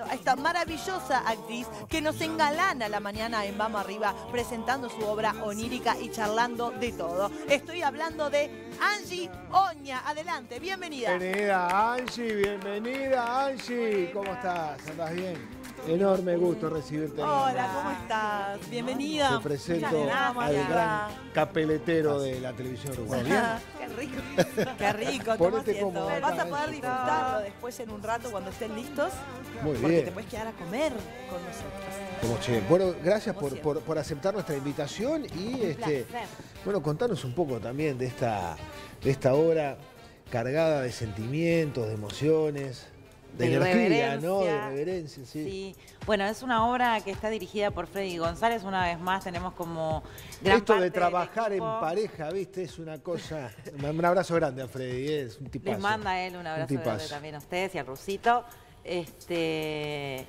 a esta maravillosa actriz que nos engalana la mañana en Vamos Arriba presentando su obra onírica y charlando de todo. Estoy hablando de Angie Oña. Adelante, bienvenida. Bienvenida Angie, bienvenida Angie. ¿Cómo estás? ¿Andas bien? Enorme gusto recibirte. Hola, ¿cómo estás? Bienvenida. Te presento al gran capeletero de la televisión uruguaya. Qué rico. Qué rico. Ponete cómodo. Vas a poder disfrutarlo después en un rato cuando estén listos. Muy Porque bien. te puedes quedar a comer con nosotros. Como che. Bueno, gracias Como por, siempre. por- por aceptar nuestra invitación y este, bueno, contanos un poco también de esta, de esta obra cargada de sentimientos, de emociones, de, De energía, ¿no? De reverencia. reverencia, sí. Sí, bueno, es una obra que está dirigida por Freddy González. Una vez más tenemos como gran Esto parte de trabajar en pareja, viste, es una cosa. Un abrazo grande a Freddy, ¿eh? es un tipazo. Les manda a él un abrazo grande tipazo. también a ustedes y al Rusito. Este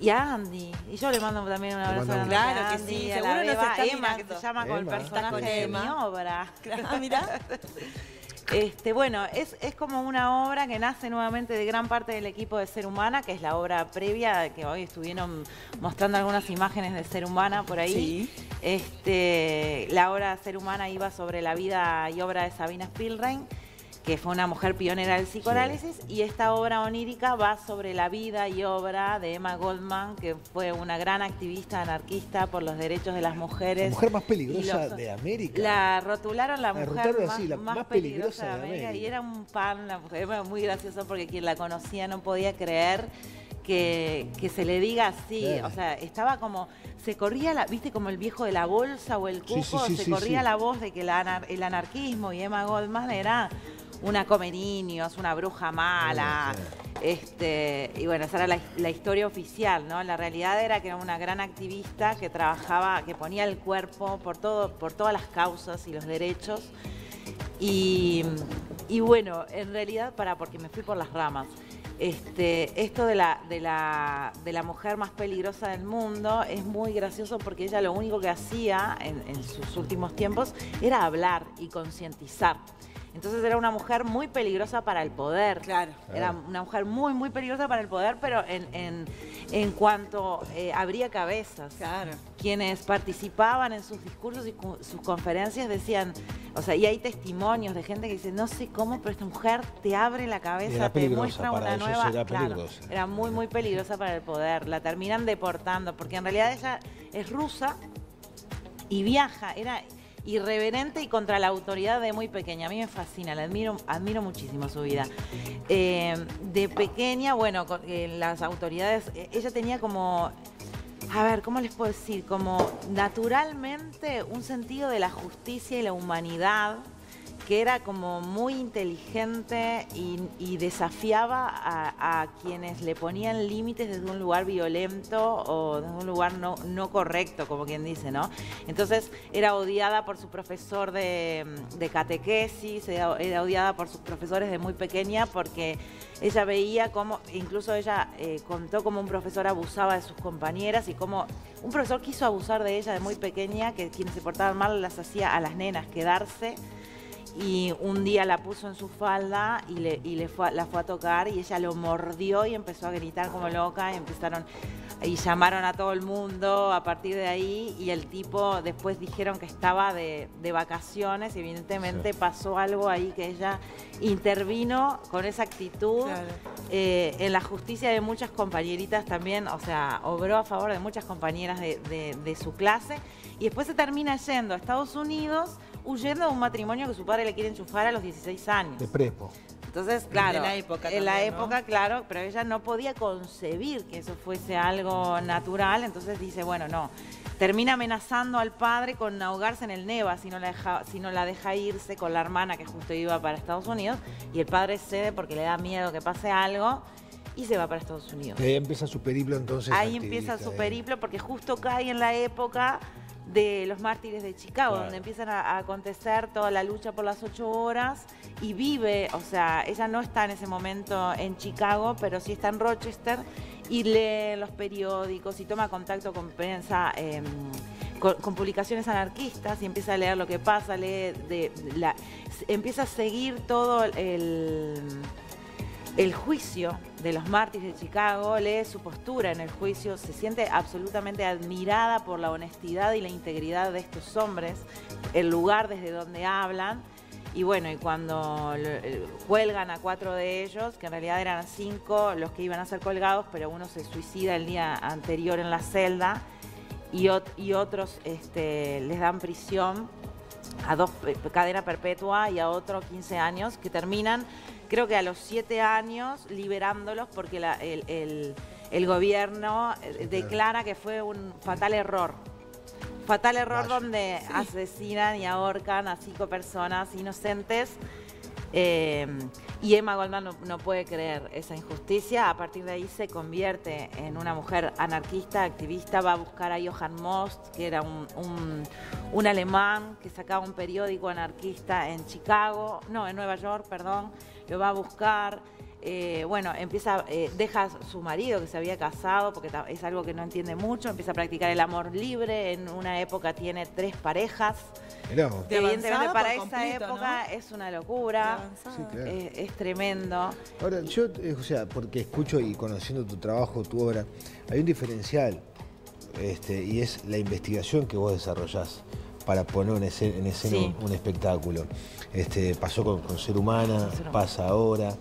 y a Andy. Y yo le mando también un abrazo un grande Claro a que sí, a seguro nos está Emma, que mirando. se llama con el Emma. personaje con de Emma. mi obra. Ah, mira. Este, bueno, es, es como una obra que nace nuevamente de gran parte del equipo de Ser Humana, que es la obra previa, que hoy estuvieron mostrando algunas imágenes de Ser Humana por ahí. Sí. Este, la obra Ser Humana iba sobre la vida y obra de Sabina Spielrein, que fue una mujer pionera del psicoanálisis, y esta obra onírica va sobre la vida y obra de Emma Goldman, que fue una gran activista anarquista por los derechos de las mujeres. La mujer más peligrosa los- de América. La rotularon la La mujer rotularon más, así, la más más peligrosa, peligrosa de América, América. y era un pan, la mujer, era muy gracioso porque quien la conocía no podía creer que, que se le diga así, Claro. o sea, estaba como, se corría, la, viste, como el viejo de la bolsa o el cuco, sí, sí, se corría la voz de que la el anarquismo y Emma Goldman era una come niños, una bruja mala, este, y bueno, esa era la, la historia oficial, ¿no? La realidad era que era una gran activista que trabajaba, que ponía el cuerpo por todo, por todas las causas y los derechos. Y, y bueno, en realidad, para, porque me fui por las ramas. Este, esto de la, de, la, de la mujer más peligrosa del mundo es muy gracioso porque ella lo único que hacía en, en sus últimos tiempos era hablar y concientizar. Entonces era una mujer muy peligrosa para el poder. Claro. Era una mujer muy, muy peligrosa para el poder, pero en, en, en cuanto eh, abría cabezas. Claro. Quienes participaban en sus discursos y cu- sus conferencias decían, o sea, y hay testimonios de gente que dice, no sé cómo, pero esta mujer te abre la cabeza, Era te muestra para una ellos nueva. era Claro, peligrosa. era muy, muy peligrosa para el poder. La terminan deportando, porque en realidad ella es rusa y viaja, era irreverente y contra la autoridad de muy pequeña. A mí me fascina, la admiro, admiro muchísimo su vida. Eh, de pequeña, bueno, con- eh, las autoridades, eh, ella tenía como, a ver, ¿cómo les puedo decir? Como naturalmente un sentido de la justicia y la humanidad que era como muy inteligente y, y desafiaba a, a quienes le ponían límites desde un lugar violento o desde un lugar no, no correcto, como quien dice, ¿no? Entonces era odiada por su profesor de, de catequesis, era, era odiada por sus profesores de muy pequeña porque ella veía cómo, incluso ella eh, contó cómo un profesor abusaba de sus compañeras y cómo un profesor quiso abusar de ella de muy pequeña, que quienes se portaban mal las hacía a las nenas quedarse y un día la puso en su falda y, le, y le fue, la fue a tocar y ella lo mordió y empezó a gritar como loca y empezaron y llamaron a todo el mundo a partir de ahí y el tipo después dijeron que estaba de, de vacaciones y evidentemente pasó algo ahí que ella intervino con esa actitud Claro. eh, en la justicia de muchas compañeritas también, o sea, obró a favor de muchas compañeras de, de- de su clase y después se termina yendo a Estados Unidos huyendo de un matrimonio que su padre le quiere enchufar a los 16 años. De prepo. Entonces, claro, En la época en la también, ¿no? época, claro, pero ella no podía concebir que eso fuese algo natural, entonces dice, bueno, no. Termina amenazando al padre con ahogarse en el Neva si no, la deja, si no la deja irse con la hermana que justo iba para Estados Unidos. Y el padre cede porque le da miedo que pase algo y se va para Estados Unidos. Y ahí empieza su periplo entonces. Ahí activista, empieza su eh. periplo porque justo cae en la época de los mártires de Chicago, Claro. donde empiezan a, a acontecer toda la lucha por las ocho horas y vive, o sea, ella no está en ese momento en Chicago, pero sí está en Rochester y lee los periódicos y toma contacto con prensa. em, con, con publicaciones anarquistas y empieza a leer lo que pasa, lee de, la, empieza a seguir todo el, el juicio de los mártires de Chicago, lee su postura en el juicio, se siente absolutamente admirada por la honestidad y la integridad de estos hombres, el lugar desde donde hablan. Y bueno, y cuando cuelgan a cuatro de ellos, que en realidad eran cinco los que iban a ser colgados, pero uno se suicida el día anterior en la celda y, otros este, les dan prisión a dos eh, cadena perpetua y a otro 15 años que terminan creo que a los siete años liberándolos porque el, gobierno eh, declara que fue un fatal error. Fatal error donde asesinan y ahorcan a cinco personas inocentes Em, y Emma Goldman no, puede creer esa injusticia. A partir de ahí se convierte en una mujer anarquista, activista. Va a buscar a Johann Most, que era un, alemán que sacaba un periódico anarquista en Chicago, no, en Nueva York, perdón. Lo va a buscar. Eh, bueno, empieza, eh, deja a su marido que se había casado, porque es algo que no entiende mucho, empieza a practicar el amor libre, en una época tiene tres parejas. evidentemente para esa época es una locura, es, tremendo. Ahora, yo, eh, o sea, porque escucho y conociendo tu trabajo, tu obra, hay un diferencial, este, y es la investigación que vos desarrollás para poner en escena, un, espectáculo. Este, pasó con, Ser Humana, pasa ahora.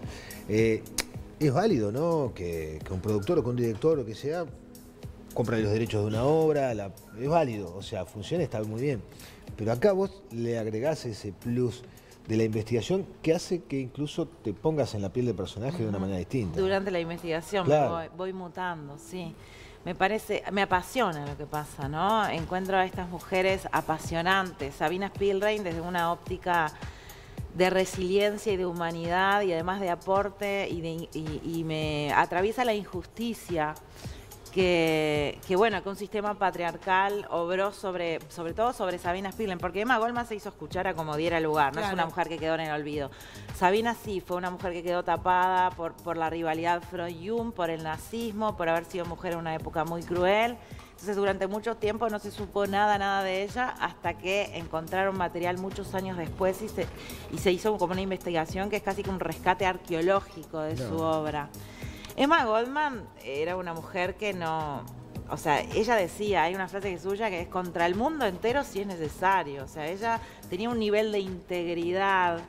Eh, es válido, ¿no? Que, un productor o que un director o que sea compra los derechos de una obra, es válido, o sea, funciona, está muy bien. Pero acá vos le agregás ese plus de la investigación que hace que incluso te pongas en la piel del personaje de una manera distinta. Durante la investigación voy, mutando, sí. Me parece, me apasiona lo que pasa, ¿no? Encuentro a estas mujeres apasionantes. Sabina Spielrein desde una óptica de resiliencia y de humanidad y además de aporte y, me atraviesa la injusticia que, bueno, que un sistema patriarcal obró sobre, sobre todo sobre Sabina Spielberg, porque Emma Goldman se hizo escuchar a como diera lugar, no es una mujer que quedó en el olvido. Sabina sí, fue una mujer que quedó tapada por, por la rivalidad Freud-Jung, por el nazismo, por haber sido mujer en una época muy cruel. Entonces durante mucho tiempo no se supo nada, nada de ella hasta que encontraron material muchos años después y se, y se hizo como una investigación que es casi como un rescate arqueológico de su obra. Emma Goldman era una mujer que no, o sea, ella decía, hay una frase que es suya que es contra el mundo entero si es necesario. O sea, ella tenía un nivel de integridad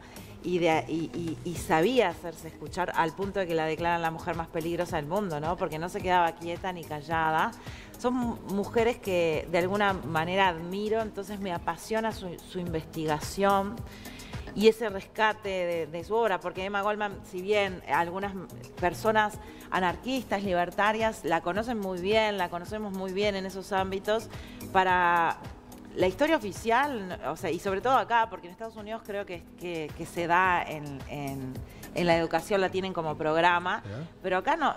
y, de, y, sabía hacerse escuchar al punto de que la declaran la mujer más peligrosa del mundo, ¿no? Porque no se quedaba quieta ni callada. Son mujeres que de alguna manera admiro, entonces me apasiona su, investigación y ese rescate de, su obra, porque Emma Goldman, si bien algunas personas anarquistas, libertarias, la conocen muy bien, la conocemos muy bien en esos ámbitos, para la historia oficial, o sea, y sobre todo acá, porque en Estados Unidos creo que, que, se da en, en, la educación, la tienen como programa, pero acá no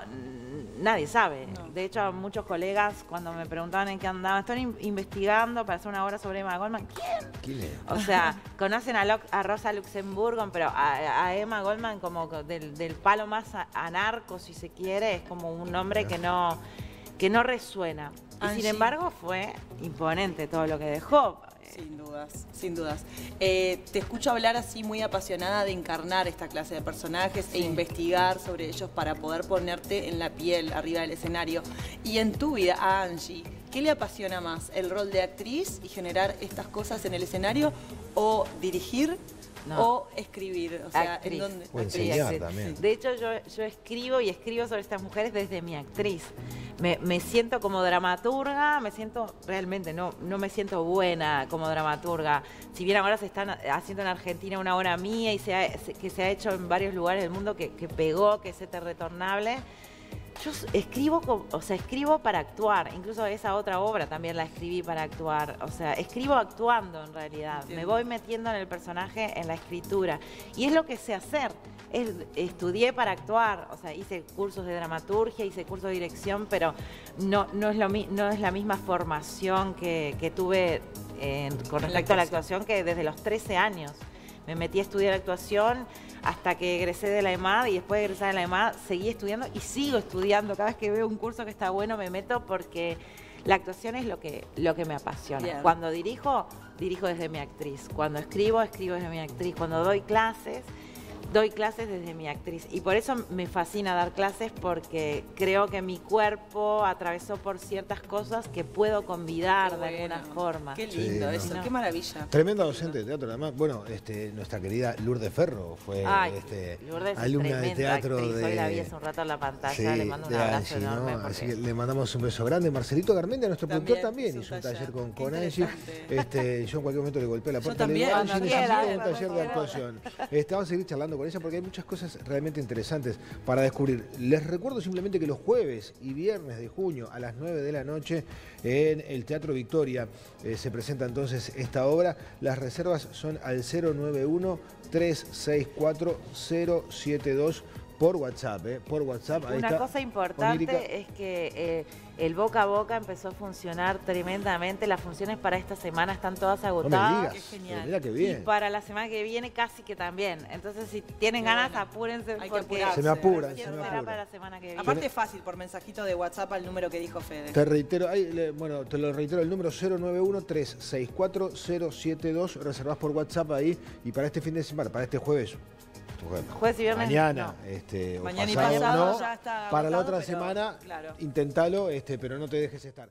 nadie sabe. De hecho, muchos colegas cuando me preguntaban en qué andaban, están investigando para hacer una obra sobre Emma Goldman. ¿Quién? ¿Quién O sea, conocen a, Rosa Luxemburgo, pero a, Emma Goldman como del, palo más anarco, si se quiere, es como un nombre que no, que no resuena. Y sin embargo fue imponente todo lo que dejó. Sin dudas, sin dudas. Eh, te escucho hablar así muy apasionada de encarnar esta clase de personajes e investigar sobre ellos para poder ponerte en la piel arriba del escenario. Y en tu vida, a Angie, ¿qué le apasiona más? ¿El rol de actriz y generar estas cosas en el escenario o dirigir o escribir, o sea, ¿en dónde? también. De hecho, yo, yo, escribo y escribo sobre estas mujeres desde mi actriz. Me, me, siento como dramaturga, me siento realmente, no, no me siento buena como dramaturga. Si bien ahora se están haciendo en Argentina una obra mía y se que se ha hecho en varios lugares del mundo que, que pegó, que es retornable yo escribo, o sea, escribo para actuar. Incluso esa otra obra también la escribí para actuar. O sea, escribo actuando en realidad. Me voy metiendo en el personaje, en la escritura. Y es lo que sé hacer. estudié para actuar, o sea, hice cursos de dramaturgia, hice cursos de dirección, pero no, no, es, lo, no es la misma formación que, tuve con respecto a la actuación que desde los 13 años. Me metí a estudiar actuación hasta que egresé de la EMAD y después de egresar de la EMAD seguí estudiando y sigo estudiando. Cada vez que veo un curso que está bueno me meto porque la actuación es lo que, lo que me apasiona. Cuando dirijo, dirijo desde mi actriz. Cuando escribo, escribo desde mi actriz. Cuando doy clases, doy clases desde mi actriz y por eso me fascina dar clases porque creo que mi cuerpo atravesó por ciertas cosas que puedo convidar de alguna forma. Qué lindo eso, qué maravilla. Tremenda docente de teatro, además. Bueno, este, nuestra querida Lourdes Ferro fue este, alumna de teatro de... Hoy la vi hace un rato en la pantalla, le mando un abrazo enorme. Así que le mandamos un beso grande. Marcelito Garmendia, nuestro productor, también hizo un taller, con, con Angie. Este, yo en cualquier momento le golpeé la puerta. Yo también, le digo, Angie, un taller de actuación. Este, vamos a seguir charlando con ella porque hay muchas cosas realmente interesantes para descubrir. Les recuerdo simplemente que los jueves y viernes de junio a las 9 de la noche en el Teatro Victoria eh, se presenta entonces esta obra. Las reservas son al 091 364 072 por WhatsApp, ¿eh? Por WhatsApp. Una cosa importante es que eh, el boca a boca empezó a funcionar tremendamente. Las funciones para esta semana están todas agotadas. Qué genial. Mira qué bien. Y para la semana que viene casi que también. Entonces, si tienen ganas, apúrense. porque se me apuran, se me apuran. para la semana que viene. Aparte es fácil, por mensajito de WhatsApp al número que dijo Fede. Te reitero, bueno, te lo reitero, el número 091-364-072. Reservás por WhatsApp ahí. Y para este fin de semana, para este jueves, Jueves y viernes. Mañana, este, mañana y pasado, no, ya está Para la otra semana, intentalo, este, pero no te dejes estar.